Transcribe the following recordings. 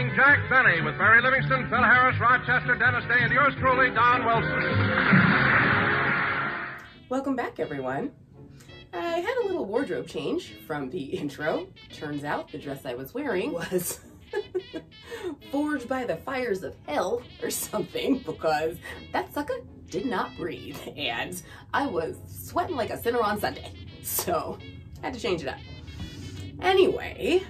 starring Jack Benny with Mary Livingstone, Phil Harris, Rochester, Dennis Day, and yours truly, Don Wilson. Welcome back, everyone. I had a little wardrobe change from the intro. Turns out the dress I was wearing was forged by the fires of hell or something because that sucker did not breathe and I was sweating like a sinner on Sunday. So I had to change it up. Anyway,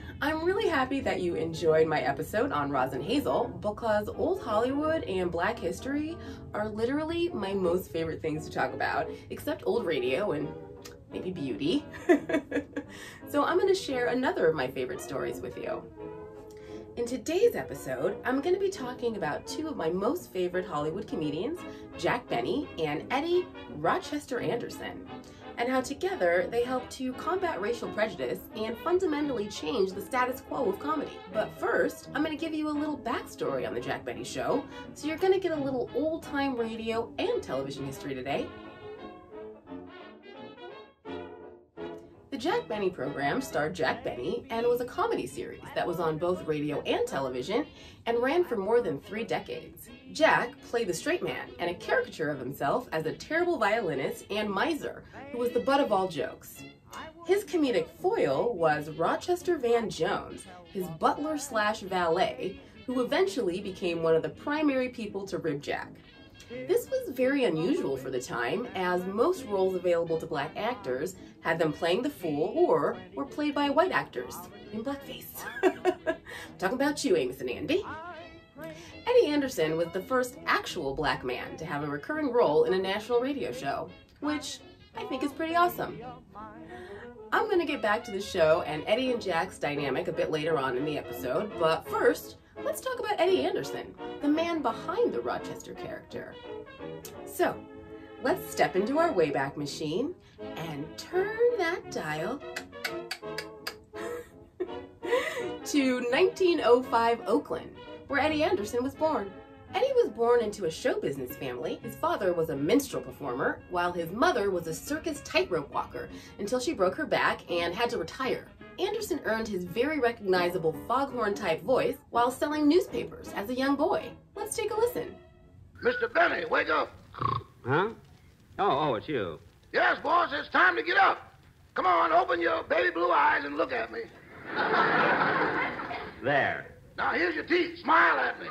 happy that you enjoyed my episode on Roz and Hazel because old Hollywood and black history are literally my most favorite things to talk about, except old radio and maybe beauty. so I'm going to share another of my favorite stories with you. In today's episode, I'm going to be talking about two of my most favorite Hollywood comedians, Jack Benny and Eddie Rochester Anderson and how together they help to combat racial prejudice and fundamentally change the status quo of comedy. But first, I'm going to give you a little backstory on The Jack Benny Show, so you're going to get a little old time radio and television history today. Jack Benny program starred Jack Benny and was a comedy series that was on both radio and television and ran for more than three decades. Jack played the straight man and a caricature of himself as a terrible violinist and miser who was the butt of all jokes. His comedic foil was Rochester Van Jones, his butler slash valet, who eventually became one of the primary people to rib Jack. This was very unusual for the time, as most roles available to black actors had them playing the fool or were played by white actors in blackface. Talking about you, Amos and Andy. Eddie Anderson was the first actual black man to have a recurring role in a national radio show, which I think is pretty awesome. I'm going to get back to the show and Eddie and Jack's dynamic a bit later on in the episode, but first, let's talk about Eddie Anderson, the man behind the Rochester character. So, let's step into our Wayback Machine and turn that dial to 1905 Oakland, where Eddie Anderson was born. Eddie was born into a show business family. His father was a minstrel performer, while his mother was a circus tightrope walker until she broke her back and had to retire. Anderson earned his very recognizable foghorn type voice while selling newspapers as a young boy. Let's take a listen. Mr. Benny, wake up. Huh? Oh, oh, it's you. Yes, boss, it's time to get up. Come on, open your baby blue eyes and look at me. There. Now, here's your teeth. Smile at me.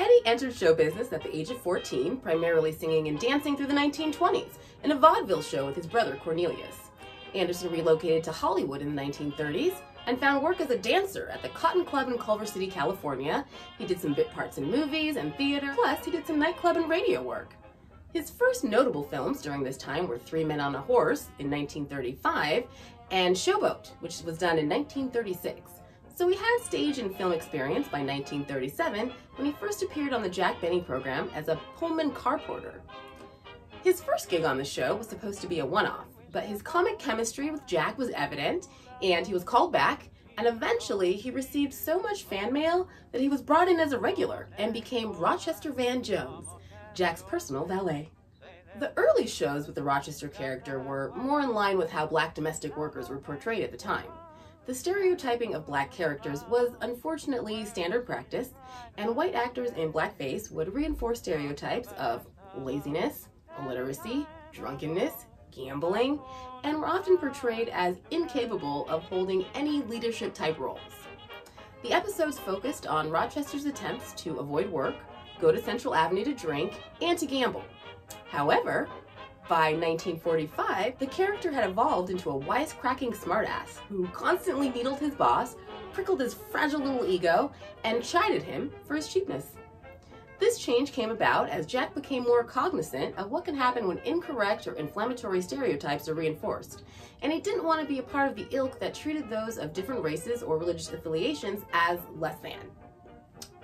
Eddie entered show business at the age of 14, primarily singing and dancing through the 1920s in a vaudeville show with his brother Cornelius. Anderson relocated to Hollywood in the 1930s and found work as a dancer at the Cotton Club in Culver City, California. He did some bit parts in movies and theater, plus he did some nightclub and radio work. His first notable films during this time were Three Men on a Horse in 1935 and Showboat, which was done in 1936. So he had stage and film experience by 1937 when he first appeared on the Jack Benny program as a Pullman car porter. His first gig on the show was supposed to be a one-off, but his comic chemistry with Jack was evident and he was called back and eventually he received so much fan mail that he was brought in as a regular and became Rochester Van Jones, Jack's personal valet. The early shows with the Rochester character were more in line with how black domestic workers were portrayed at the time. The stereotyping of black characters was unfortunately standard practice, and white actors in blackface would reinforce stereotypes of laziness, illiteracy, drunkenness, gambling, and were often portrayed as incapable of holding any leadership type roles. The episodes focused on Rochester's attempts to avoid work, go to Central Avenue to drink, and to gamble. However, by 1945, the character had evolved into a wisecracking smartass who constantly needled his boss, prickled his fragile little ego, and chided him for his cheapness. This change came about as Jack became more cognizant of what can happen when incorrect or inflammatory stereotypes are reinforced, and he didn't want to be a part of the ilk that treated those of different races or religious affiliations as less than.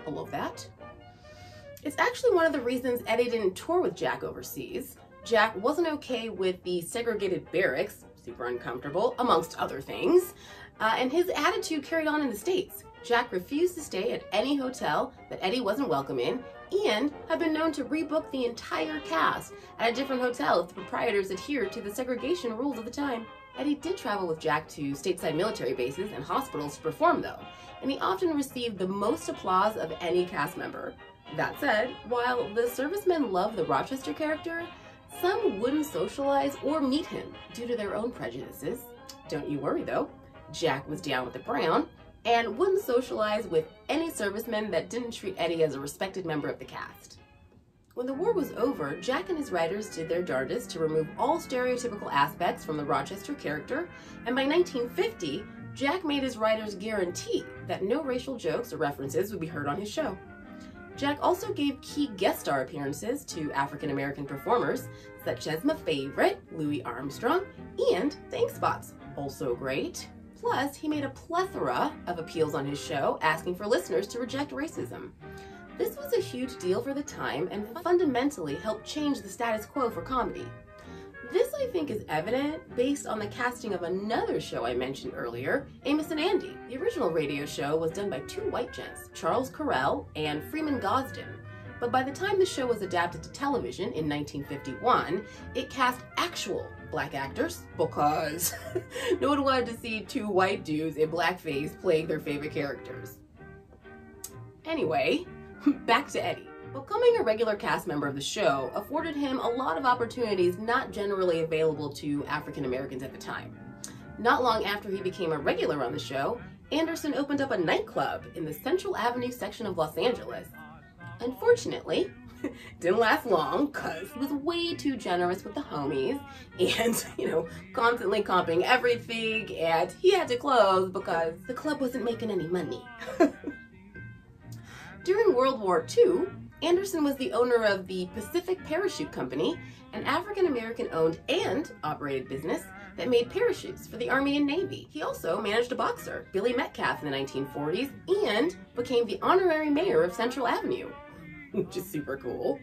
I love that. It's actually one of the reasons Eddie didn't tour with Jack overseas. Jack wasn't okay with the segregated barracks, super uncomfortable, amongst other things, uh, and his attitude carried on in the States. Jack refused to stay at any hotel that Eddie wasn't welcome in, and had been known to rebook the entire cast at a different hotel if the proprietors adhered to the segregation rules of the time. Eddie did travel with Jack to stateside military bases and hospitals to perform, though, and he often received the most applause of any cast member. That said, while the servicemen loved the Rochester character, some wouldn't socialize or meet him due to their own prejudices. Don't you worry though, Jack was down with the Brown and wouldn't socialize with any servicemen that didn't treat Eddie as a respected member of the cast. When the war was over, Jack and his writers did their darndest to remove all stereotypical aspects from the Rochester character, and by 1950, Jack made his writers guarantee that no racial jokes or references would be heard on his show. Jack also gave key guest star appearances to African American performers, such as my favorite, Louis Armstrong, and the Ink Spots, also great. Plus, he made a plethora of appeals on his show asking for listeners to reject racism. This was a huge deal for the time and fundamentally helped change the status quo for comedy. This, I think, is evident based on the casting of another show I mentioned earlier, Amos and Andy. The original radio show was done by two white gents, Charles Correll and Freeman Gosden. But by the time the show was adapted to television in 1951, it cast actual black actors because no one wanted to see two white dudes in blackface playing their favorite characters. Anyway, back to Eddie. Becoming a regular cast member of the show afforded him a lot of opportunities not generally available to African Americans at the time. Not long after he became a regular on the show, Anderson opened up a nightclub in the Central Avenue section of Los Angeles. Unfortunately, didn't last long because he was way too generous with the homies and, you know, constantly comping everything and he had to close because the club wasn't making any money. During World War II, Anderson was the owner of the Pacific Parachute Company, an African American owned and operated business that made parachutes for the Army and Navy. He also managed a boxer, Billy Metcalf, in the 1940s, and became the honorary mayor of Central Avenue, which is super cool.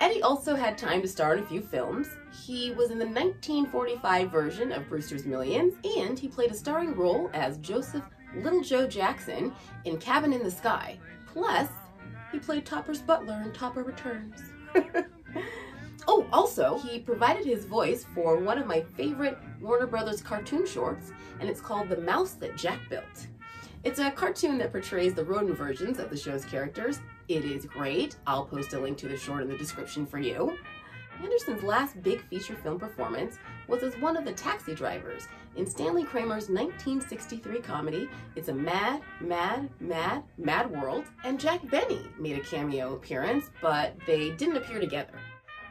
Eddie also had time to star in a few films. He was in the 1945 version of Brewster's Millions, and he played a starring role as Joseph Little Joe Jackson in Cabin in the Sky. Plus, he played Topper's butler in Topper Returns. oh, also, he provided his voice for one of my favorite Warner Brothers cartoon shorts, and it's called The Mouse That Jack Built. It's a cartoon that portrays the rodent versions of the show's characters. It is great. I'll post a link to the short in the description for you. Anderson's last big feature film performance was as one of the taxi drivers in Stanley Kramer's 1963 comedy, It's a Mad, Mad, Mad, Mad World, and Jack Benny made a cameo appearance, but they didn't appear together.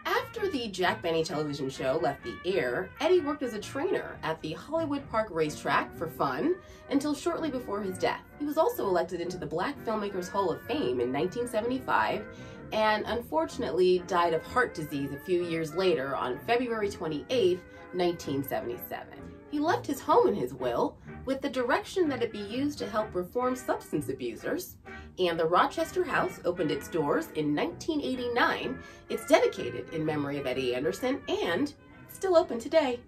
After the Jack Benny television show left the air, Eddie worked as a trainer at the Hollywood Park racetrack for fun until shortly before his death. He was also elected into the Black Filmmakers Hall of Fame in 1975 and unfortunately died of heart disease a few years later on February 28, 1977. He left his home in his will with the direction that it be used to help reform substance abusers, and the Rochester House opened its doors in 1989. It's dedicated in memory of Eddie Anderson and still open today.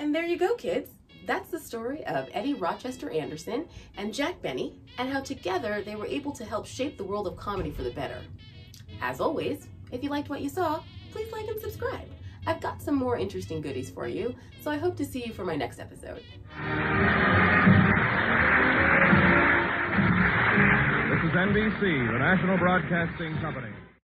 And there you go, kids. That's the story of Eddie Rochester Anderson and Jack Benny, and how together they were able to help shape the world of comedy for the better. As always, if you liked what you saw, please like and subscribe. I've got some more interesting goodies for you, so I hope to see you for my next episode. This is NBC, the National Broadcasting Company.